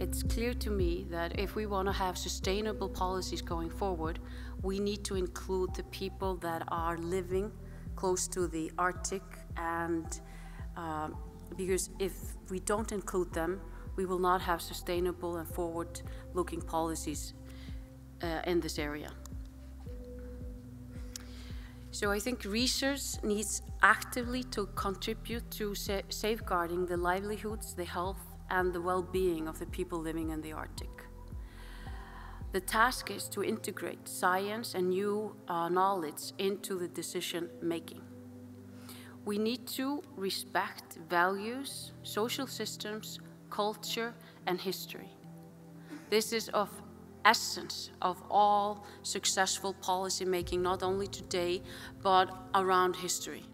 it's clear to me that if we want to have sustainable policies going forward, we need to include the people that are living close to the Arctic and um, because if we don't include them, we will not have sustainable and forward-looking policies uh, in this area. So I think research needs actively to contribute to sa safeguarding the livelihoods, the health, and the well-being of the people living in the Arctic. The task is to integrate science and new uh, knowledge into the decision making. We need to respect values, social systems, culture, and history. This is of essence of all successful policy making, not only today, but around history.